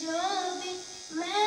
जो भी मैं